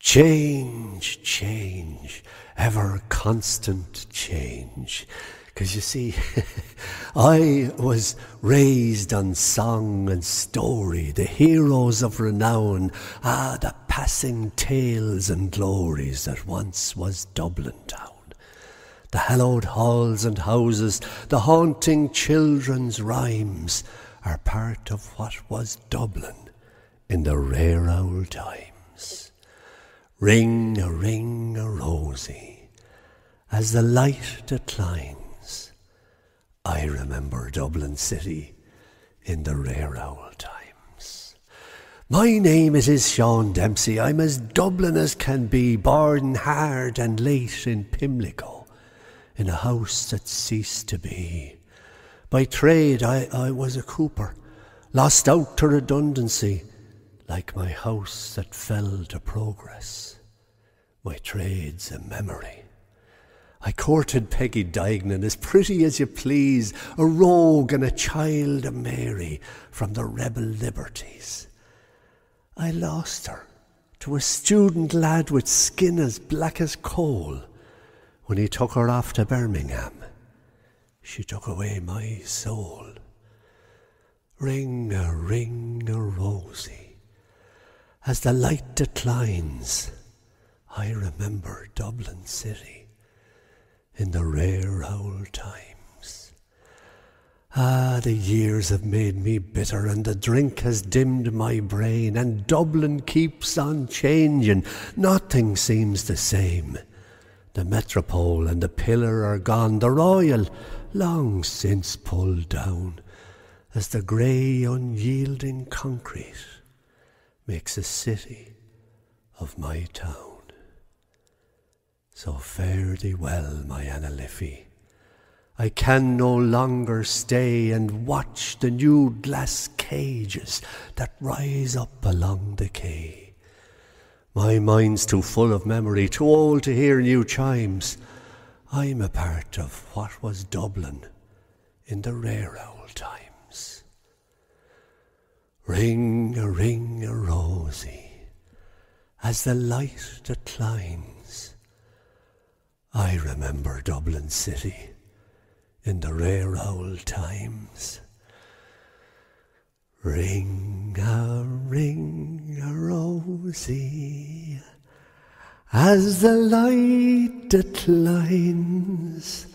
Change, change, ever constant change. Because you see, I was raised on song and story, the heroes of renown, ah, the passing tales and glories that once was Dublin town. The hallowed halls and houses, the haunting children's rhymes, are part of what was Dublin in the rare old times. Ring a ring a rosy, as the light declines. I remember Dublin city in the rare old times. My name it is Sean Dempsey. I'm as Dublin as can be, born hard and late in Pimlico, in a house that ceased to be. By trade I, I was a cooper, lost out to redundancy, like my house that fell to progress. My trade's a memory. I courted Peggy Dignan as pretty as you please, a rogue and a child of Mary from the rebel liberties. I lost her to a student lad with skin as black as coal when he took her off to Birmingham. She took away my soul. Ring a ring a rosy. As the light declines, I remember Dublin City in the rare old times. Ah, the years have made me bitter, and the drink has dimmed my brain, and Dublin keeps on changing. Nothing seems the same. The metropole and the pillar are gone, the royal long since pulled down, as the grey, unyielding concrete makes a city of my town. So fare thee well, my Anna Liffey. I can no longer stay and watch the new glass cages that rise up along the quay. My mind's too full of memory, too old to hear new chimes. I'm a part of what was Dublin in the rare old times. Ring a ring a rosy as the light declines. I remember Dublin city in the rare old times. Ring a ring a rosy as the light declines.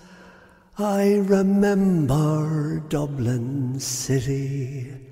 I remember Dublin city